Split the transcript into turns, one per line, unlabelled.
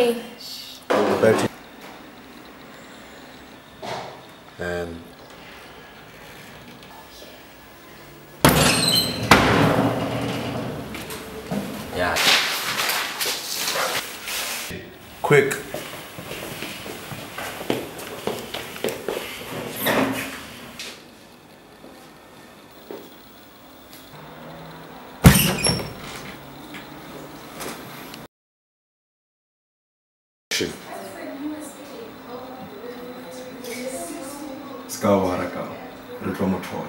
Okay.
30. And
Yeah.
quick. Shit.
Ska vara kall. Rutomotor.